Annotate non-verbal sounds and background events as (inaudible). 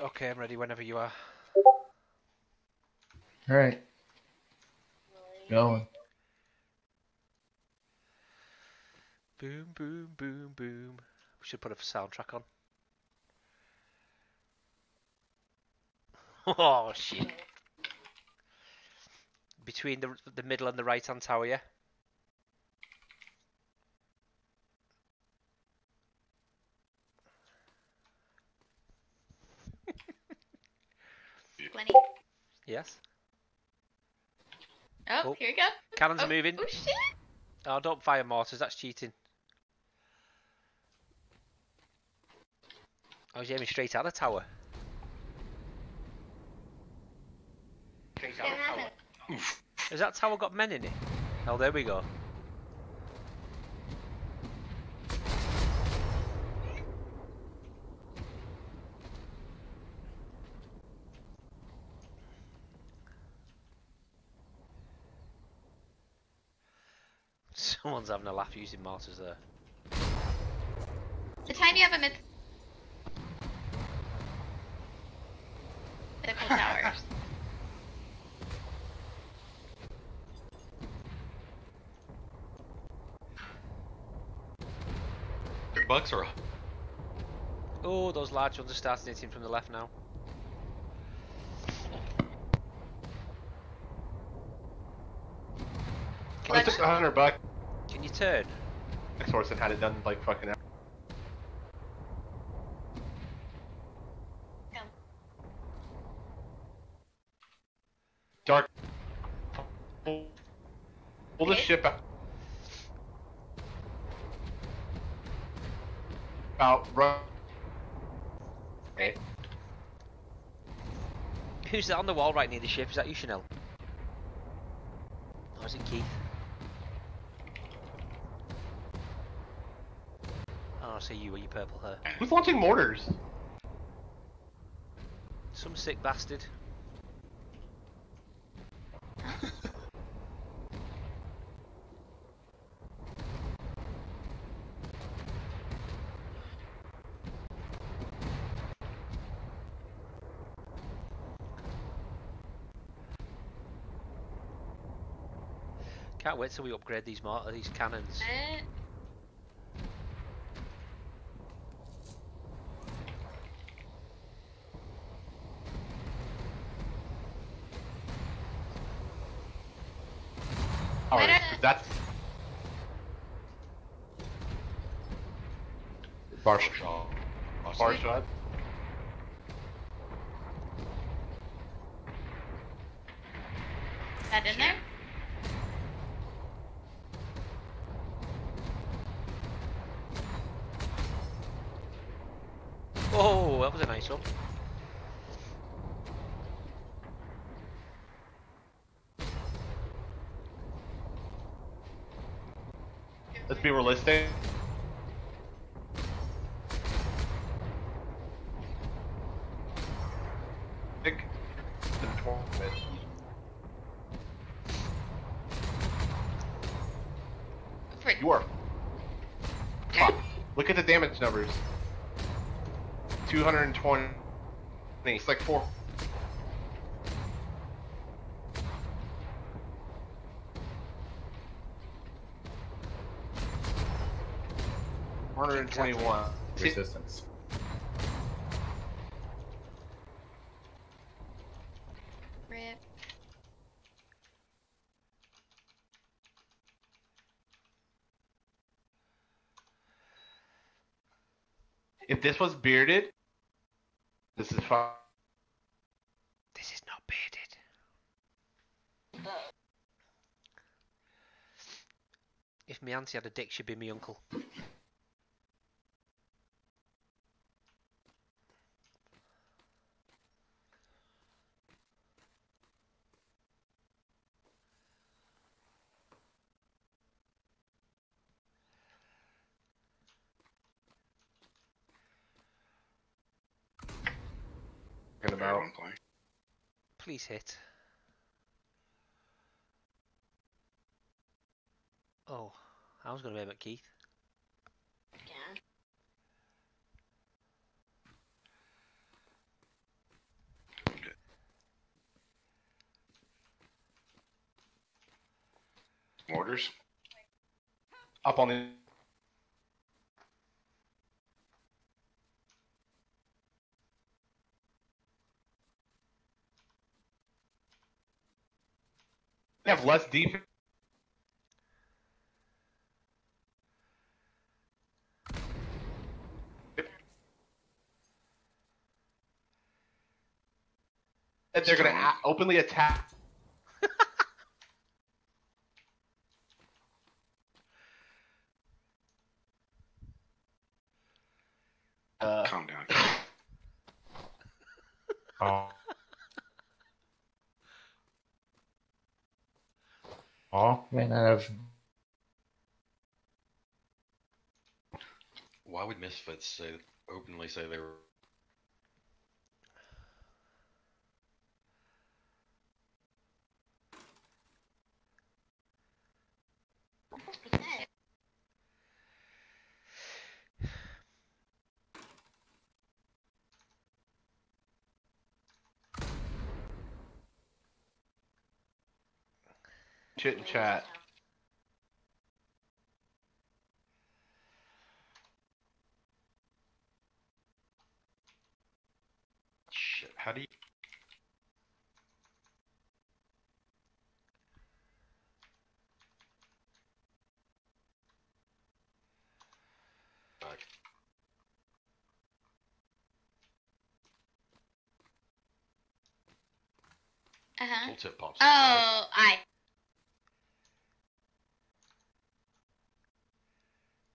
Okay, I'm ready whenever you are. All right. Going. Boom, boom, boom, boom. We should put a soundtrack on. (laughs) Oh shit! Between the the middle and the right hand tower, yeah. Plenty. Yes. Oh, Oh. here we go. Cannons oh, are moving. Oh shit! Oh, don't fire mortars. That's cheating. Oh, I was aiming straight at the tower. Straight at the tower. Has that tower got men in it? Oh, there we go. Someone's having a laugh using mortars there. The time you have a myth. Mythical towers. (laughs) Big bucks are up. Oh, those large ones are starting hitting from the left now. I took a hundred bucks Can you turn? source and had it done like fucking. Dark. Pull pull the ship out. Out, run. Okay. Who's that on the wall right near the ship? Is that you, Chanel? Or is it Keith? I see you with your purple hair. Who's launching mortars? Some sick bastard. Can't wait till we upgrade these mortar, these cannons. Eh. Alright, that's. Bar shot. Bar shot. that in there? Oh, that was a nice one. Be realistic. You are. Fuck. Look at the damage numbers. 220. It's like four. One hundred twenty-one. Resistance. Rip. If this was bearded, this is fine. This is not bearded. If my auntie had a dick, she'd be my uncle. talking about. Please hit. Oh, I was going to aim about Keith. Yeah. Mortars. Up on the They have less defense. That they're going to openly attack. (laughs) Uh, Calm down. Oh. Ran out of. Why would Misfits say openly say they were? Chit and chat. Shit. How do you? Uh huh. Tooltip pops. Oh, I